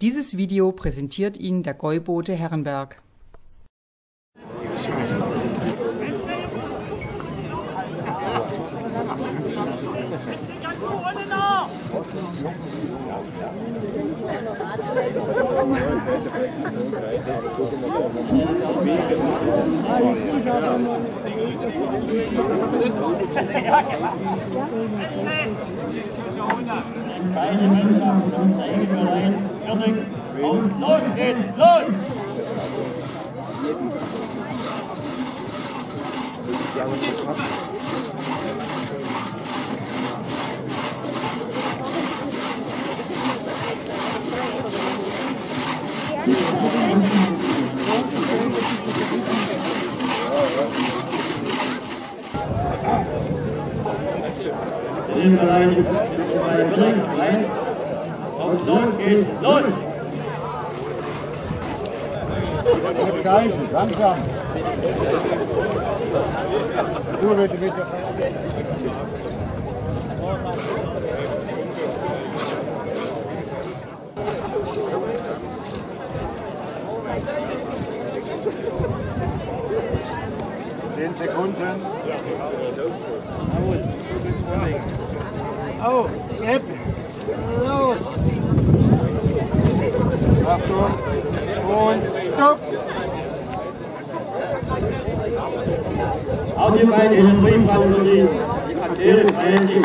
Dieses Video präsentiert Ihnen der Gäubote Herrenberg. Wenn Beide Mannschaften und zeigen bereit. Vierzig. Und los geht's, los! Thank you. Los geht's, los! Zehn Sekunden. Oh, yep. No. Achtung. Und stopp. Auf die beiden Industriefrauen und die Athleten feiern sich.